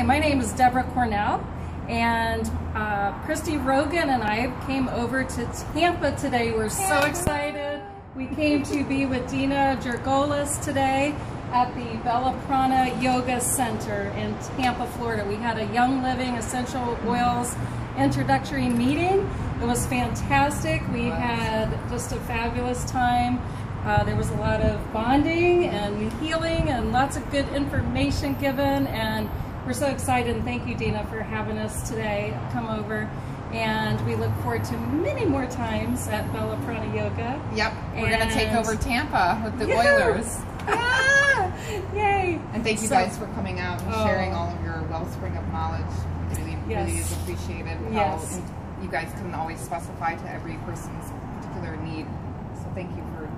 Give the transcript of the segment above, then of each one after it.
Hi, my name is Deborah Cornell, and uh, Christy Rogan and I came over to Tampa today. We're so excited. We came to be with Dina Georgoulis today at the Bella Prana Yoga Center in Tampa, Florida. We had a Young Living Essential Oils introductory meeting. It was fantastic. We had just a fabulous time. Uh, there was a lot of bonding and healing and lots of good information given and we're so excited and thank you Dina for having us today come over and we look forward to many more times at Bella Prana Yoga. Yep, we're going to take over Tampa with the yeah. Oilers. Yeah! Yay! And thank you so, guys for coming out and oh. sharing all of your wellspring of knowledge. Really, yes. really is appreciated how yes. you guys can always specify to every person's particular need. So thank you for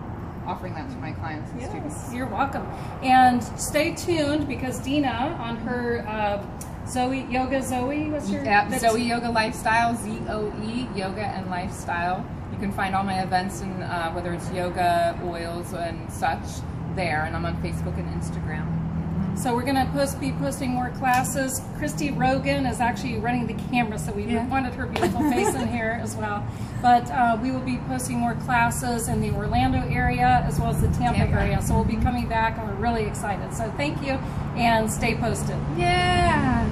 offering that to my clients and yes, students. You're welcome. And stay tuned because Dina on her uh, Zoe Yoga Zoe, what's your yeah, Zoe Yoga Lifestyle, Z O E Yoga and Lifestyle. You can find all my events and uh, whether it's yoga, oils, and such there, and I'm on Facebook and Instagram. So we're going to post, be posting more classes. Christy Rogan is actually running the camera, so we yeah. wanted her beautiful face in here as well. But uh, we will be posting more classes in the Orlando area as well as the Tampa, Tampa, area. So we'll be coming back, and we're really excited. So thank you, and stay posted. Yeah.